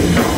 Thank you.